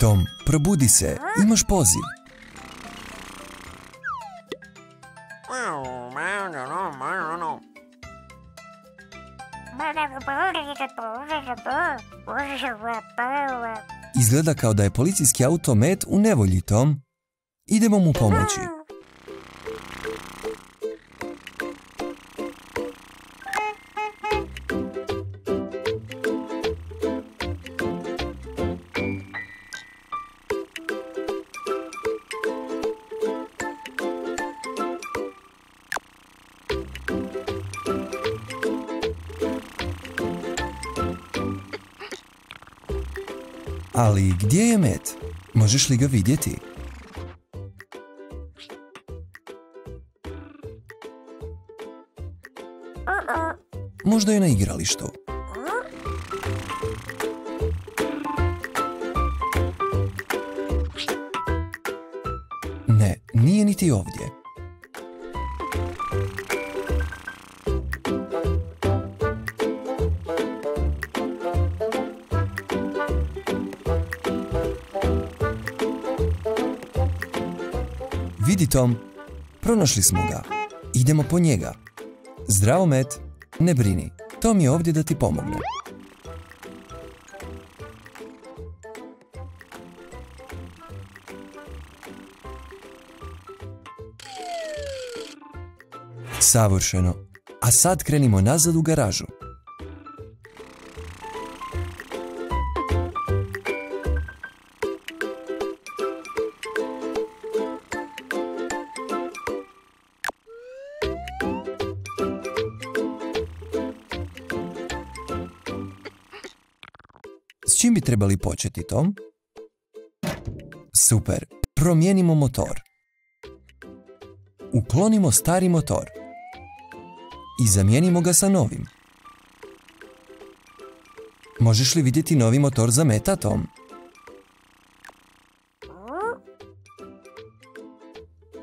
Tom, probudi se, imaš poziv. Izgleda kao da je policijski auto Met u nevolji, Tom. Idemo mu pomoći. Ali gdje je Met? Možeš li ga vidjeti? Možda je na igralištu. Vidi Tom, pronašli smo ga. Idemo po njega. Zdravo Met, ne brini. Tom je ovdje da ti pomogne. Savršeno. A sad krenimo nazad u garažu. Čim bi trebali početi, Tom? Super, promijenimo motor. Uklonimo stari motor. I zamijenimo ga sa novim. Možeš li vidjeti novi motor za meta, Tom?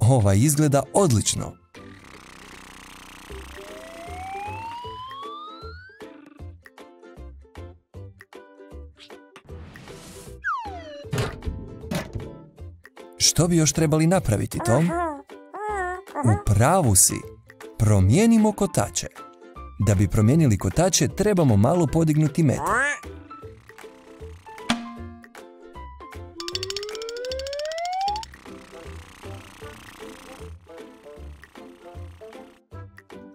Ovaj izgleda odlično. Što bi još trebali napraviti, Tom? U pravu si. Promijenimo kotače. Da bi promijenili kotače, trebamo malo podignuti met.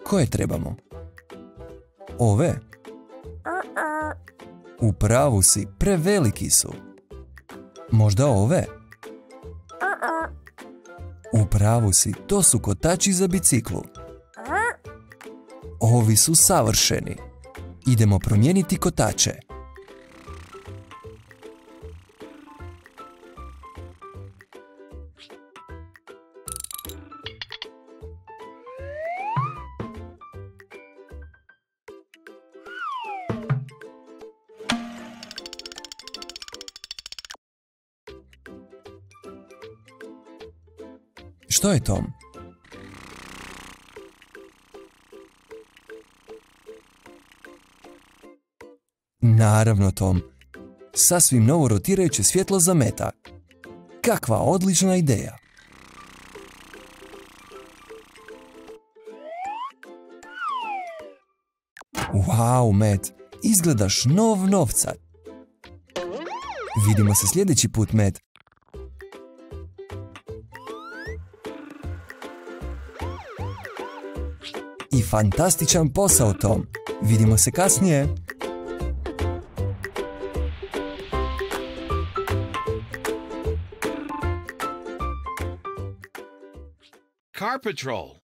Koje trebamo? Ove? U pravu si, preveliki su. Možda ove? Pravu si, to su kotači za biciklu. Ovi su savršeni. Idemo promijeniti kotače. Što je Tom? Naravno, Tom. Sasvim novo rotirajuće svjetlo za meta. Kakva odlična ideja! Wow, Met, izgledaš nov novcat. Vidimo se sljedeći put, Met. Fantastičan posao, Tom. Vidimo se kasnije. Car Patrol.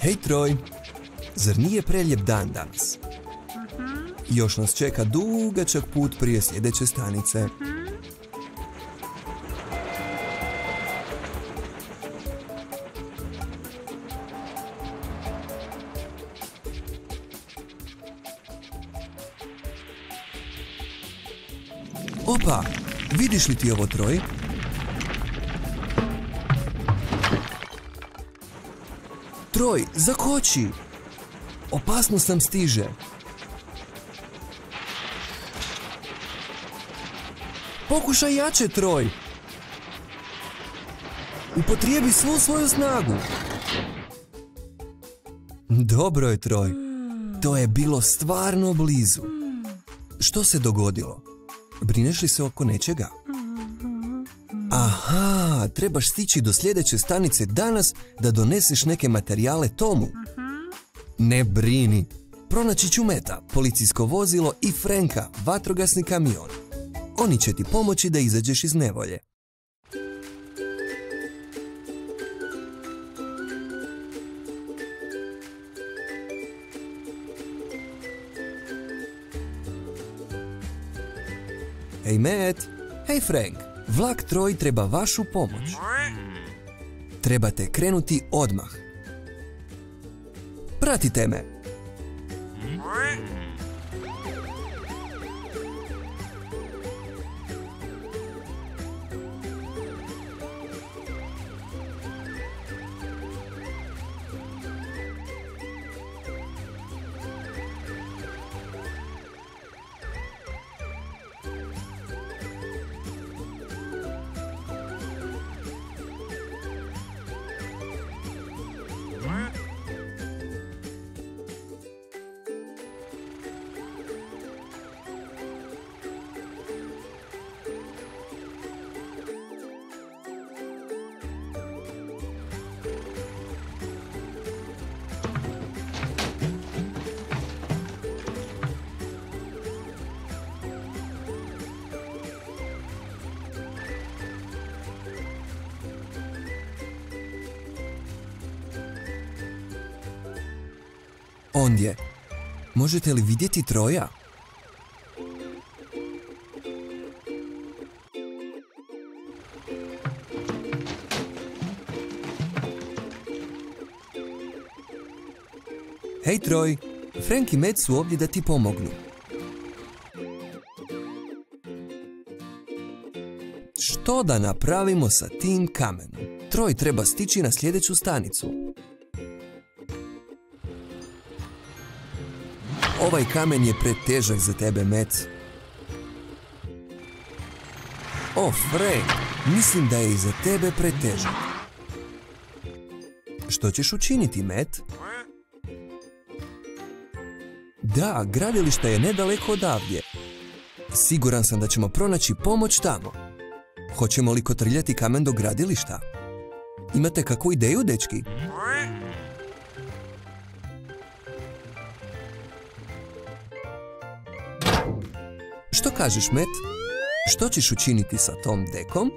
Hej Troj, zar nije preljep dan danas? Još nas čeka dugačak put prije sljedeće stanice. Opa, vidiš li ti ovo troj? Troj, zakoči! Opasno sam stiže. Pokušaj jače, Troj! Upotrijebi svu svoju snagu. Dobro je, Troj. To je bilo stvarno blizu. Što se dogodilo? Brineš li se oko nečega? Aha, trebaš stići do sljedeće stanice danas da doneseš neke materijale Tomu. Ne brini. Pronaći ću Meta, policijsko vozilo i Frenka, vatrogasni kamion. Oni će ti pomoći da izađeš iz nevolje. Hej Matt, hej Frank, vlak Troj treba vašu pomoć. Trebate krenuti odmah. Pratite me. Ondje. Možete li vidjeti Troja? Hej Troj, Frank i Matt su ovdje da ti pomognu. Što da napravimo sa tim kamenom? Troj treba stići na sljedeću stanicu. Ovaj kamen je pretežak za tebe, Matt. O, Frank, mislim da je i za tebe pretežak. Što ćeš učiniti, Matt? Da, gradilište je nedaleko odavdje. Siguran sam da ćemo pronaći pomoć tamo. Hoćemo li kotrljati kamen do gradilišta? Imate kakvu ideju, dečki? Kažeš, Met? Što ćeš učiniti sa tom dekom?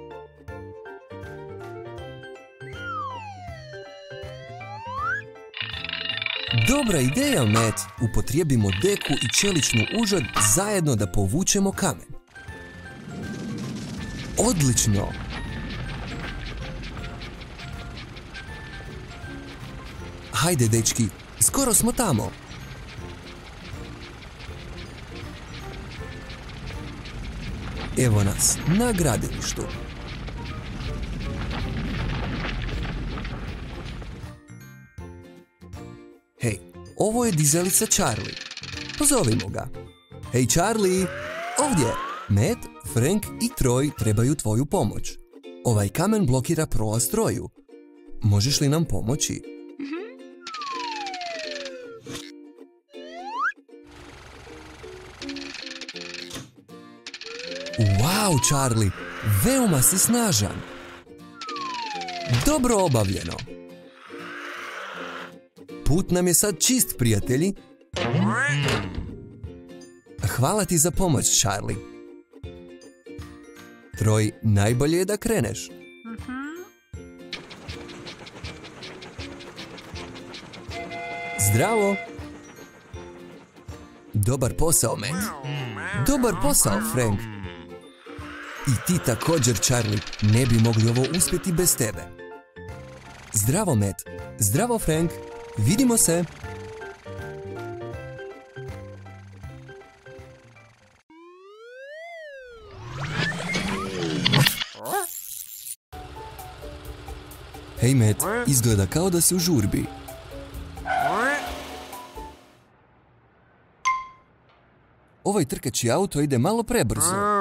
Dobra ideja, Met. Upotrijebimo deku i čeličnu užad zajedno da povučemo kamen. Odlično! Hajde, dečki, skoro smo tamo. Evo nas, na gradilištu. Hej, ovo je dizelica Charlie. Pozovimo ga. Hej Charlie, ovdje. Matt, Frank i Troy trebaju tvoju pomoć. Ovaj kamen blokira prolaz Troju. Možeš li nam pomoći? Wow, Charlie, veoma si snažan. Dobro obavljeno. Put nam je sad čist, prijatelji. Hvala ti za pomoć, Charlie. Troj, najbolje je da kreneš. Zdravo! Dobar posao, Matt. Dobar posao, Frank. I ti također, Charlie, ne bi mogli ovo uspjeti bez tebe. Zdravo, Matt. Zdravo, Frank. Vidimo se. Hej, Matt, izgleda kao da si u žurbi. Ovaj trkači auto ide malo prebrzo.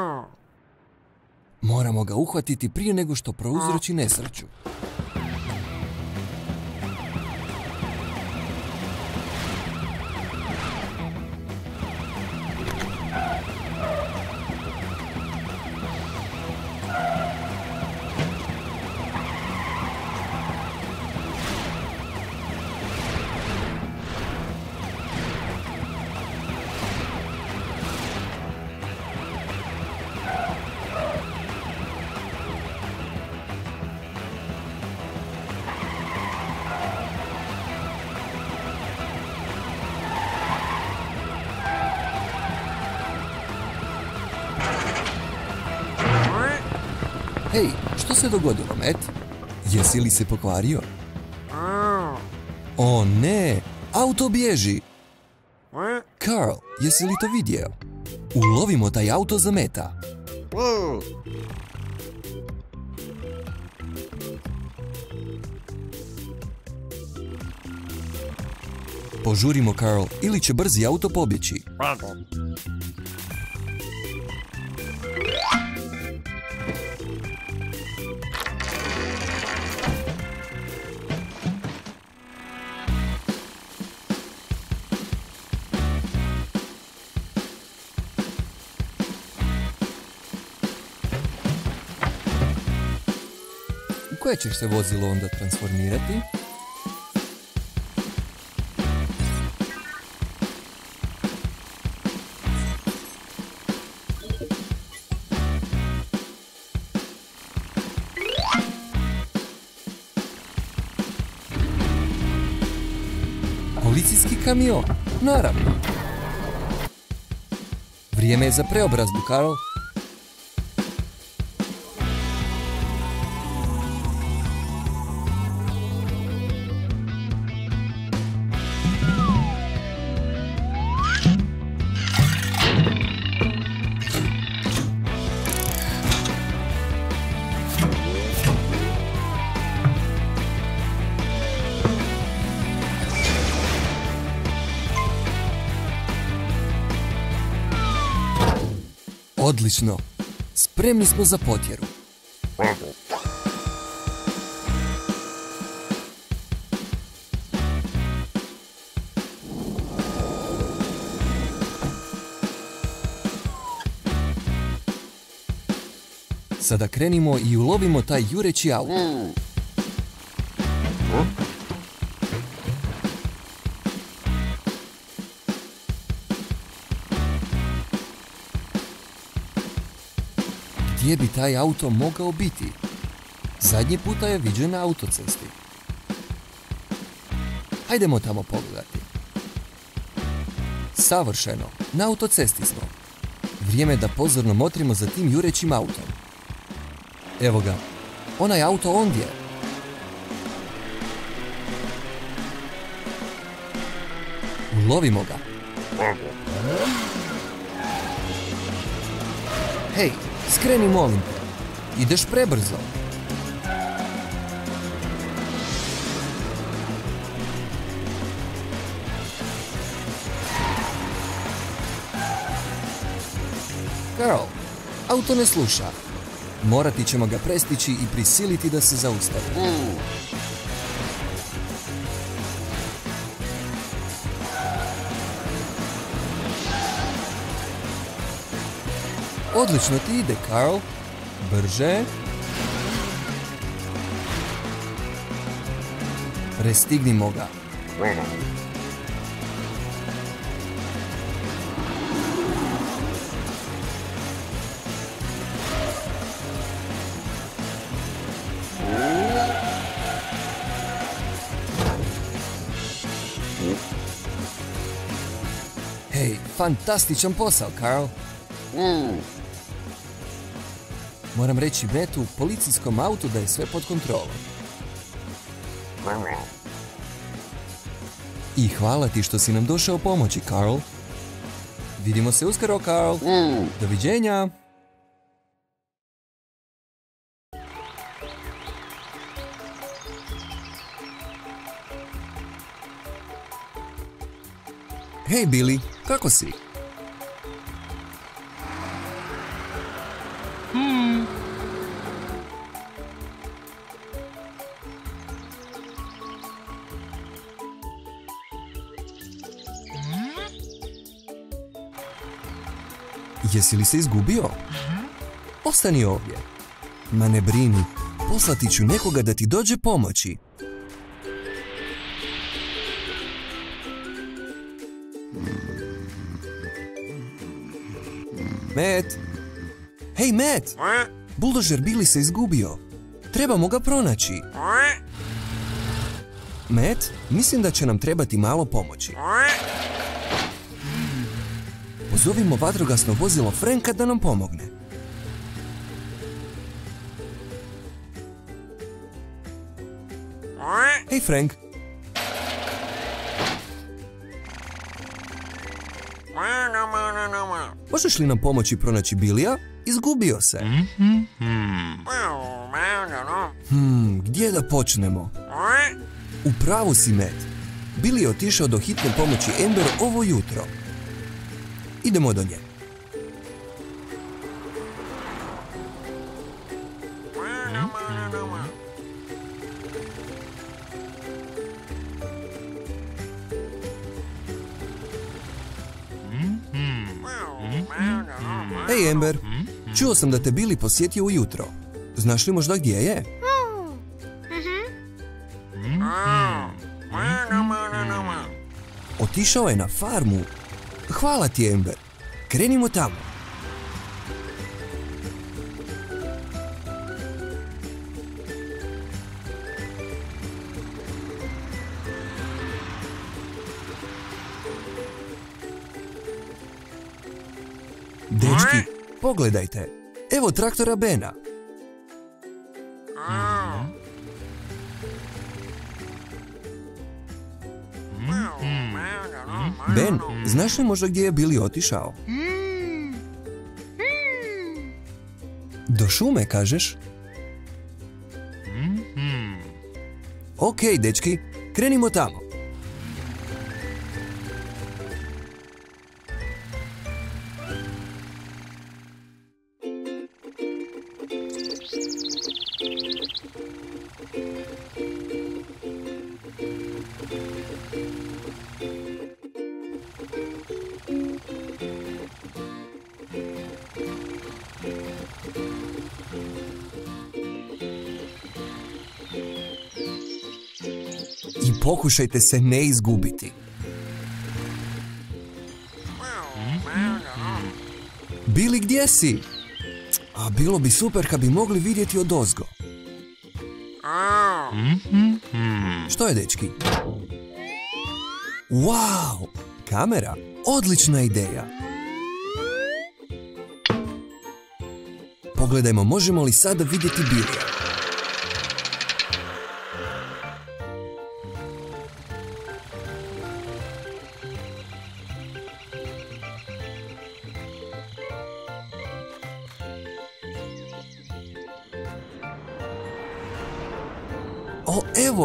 Moramo ga uhvatiti prije nego što prouzroči nesreću. Što se dogodilo, Matt? Jesi li se pokvario? O ne, auto bježi. Carl, jesi li to vidio? Ulovimo taj auto za meta. Požurimo, Carl, ili će brzi auto pobjeći. Koje ćeš se vozilo onda transformirati? Policijski kamion, naravno. Vrijeme je za preobrazbu, Karl. Odlično. Spremni smo za potjeru. Sada krenimo i ulovimo taj jureći auto. Gdje bi taj auto mogao biti? Zadnji puta je viđen na autocesti. Hajdemo tamo pogledati. Savršeno, na autocesti smo. Vrijeme da pozorno motrimo za tim jurećim autom. Evo ga, onaj auto ondje. Ulovimo ga. Hej, skreni molim te. Ideš prebrzo. Carl, auto ne sluša. Morati ćemo ga prestići i prisiliti da se zaustavi. Odlično ti ide, Carl. Brže. Prestignimo ga. Hej, fantastičan posao, Carl. Moram reći Metu u policijskom autu da je sve pod kontrolom. I hvala ti što si nam došao pomoći, Carl. Vidimo se uskoro, Carl. Doviđenja. Hej, Billy, kako si? Jesi li se izgubio? Ostani ovdje. Ma ne brini, poslati ću nekoga da ti dođe pomoći. Matt! Hej, Matt! Buldožer Billy se izgubio. Trebamo ga pronaći. Matt, mislim da će nam trebati malo pomoći. Pozovimo vatrogasno vozilo Franka da nam pomogne. Hej Frank, možeš li nam pomoći pronaći Bilija? Izgubio se. Hmm, gdje da počnemo? U pravu si, Matt. Billy je otišao do hitne pomoći Amber ovo jutro. Idemo do nje. Hej Amber, čuo sam da te Billy posjetio ujutro. Znaš li možda gdje je? Otišao je na farmu. Hvala ti Amber. Krenimo tamo. Dečki, pogledajte. Evo traktora Bena. Ben, znaš li možda gdje je Billy otišao? Do šume, kažeš? Ok, dečki, krenimo tamo. Pokušajte se ne izgubiti. Bili gdje si? A bilo bi super kad bi mogli vidjeti od ozgo. Što je, dečki? Wow! Kamera? Odlična ideja! Pogledajmo, možemo li sada vidjeti Bilija?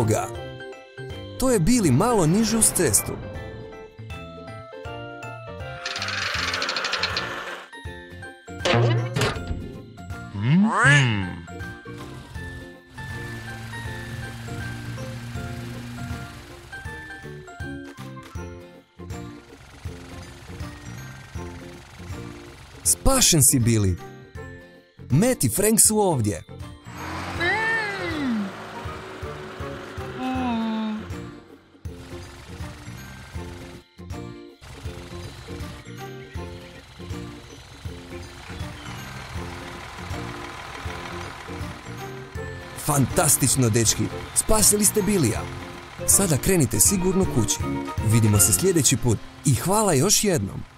Evo ga! To je Bili malo niže uz cestu. Spašen si, Bili! Matt i Frank su ovdje. Fantastično, dečki! Spasili ste Bilija! Sada krenite sigurno kući. Vidimo se sljedeći put i hvala još jednom!